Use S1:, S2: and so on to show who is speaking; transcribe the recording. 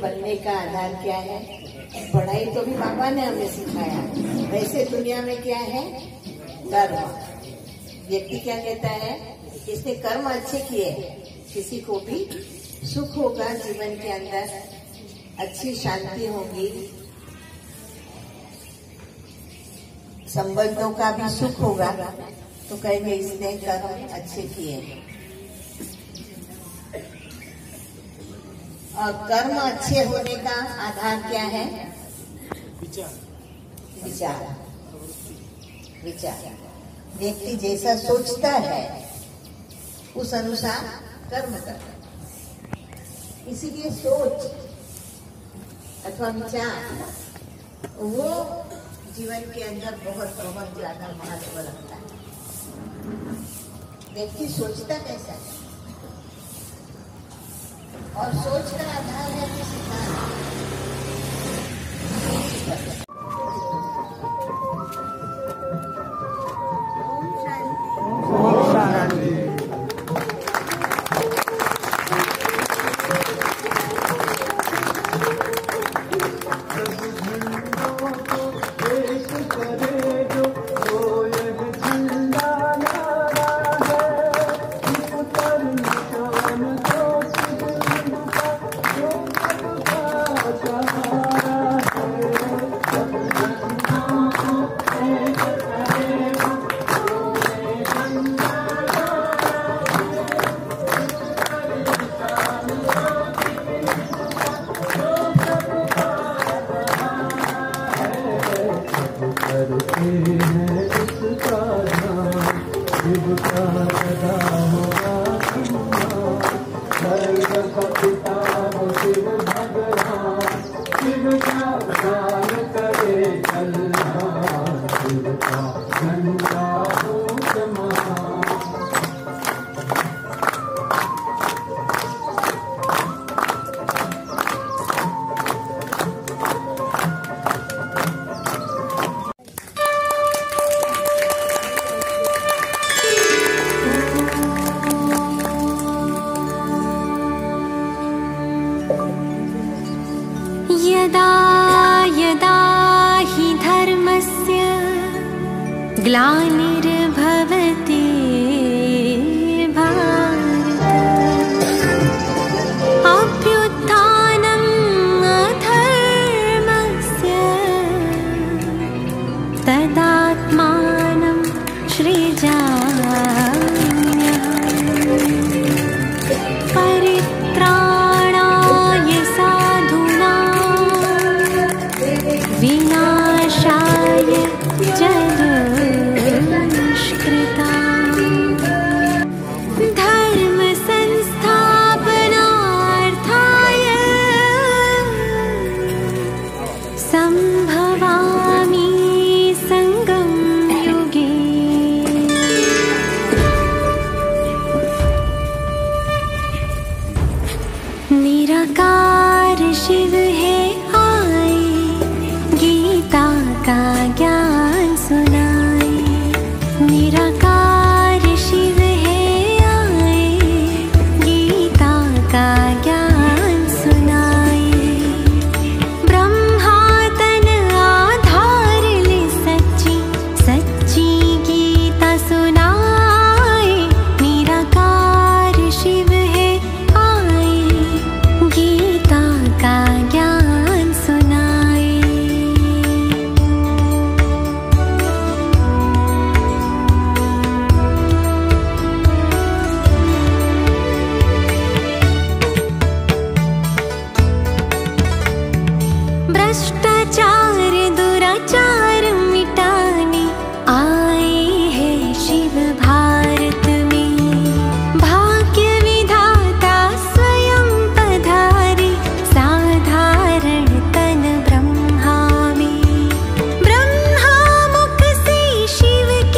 S1: बनने का आधार क्या है? पढ़ाई तो भी बाबा ने हमें सिखाया। वैसे दुनिया में क्या है? कर्म। व्यक्ति क्या कहता है? इसने कर्म अच्छे किए किसी को भी सुख होगा, जीवन के अंदर अच्छी शांति होगी। संबंधों का भी सुख होगा। तो कहेंगे, इसने कर्म अच्छे किए और कर्म अच्छे होने का आधार क्या है? विचार। विचार। व्यक्ति जैसा सोचता है उस अनुसार कर्म करता है। इसीलिए सोच अथवा विचार वो जीवन के अंदर बहुत बहुत ज़्यादा महत्व रखता है। व्यक्ति सोचता कैसा है? और सोच का आधार है कि सिद्धांत
S2: शिव का सदा होगा सम्मान सर्व का पिता हो शिव भगवान शिव का
S3: ग्लानिर्भवति अभ्युत्थानम् अधर्मस्य तदात्मानं सृजाम्यहम् निराकार शिव है आए गीता का ज्ञान सुनाए। निराकार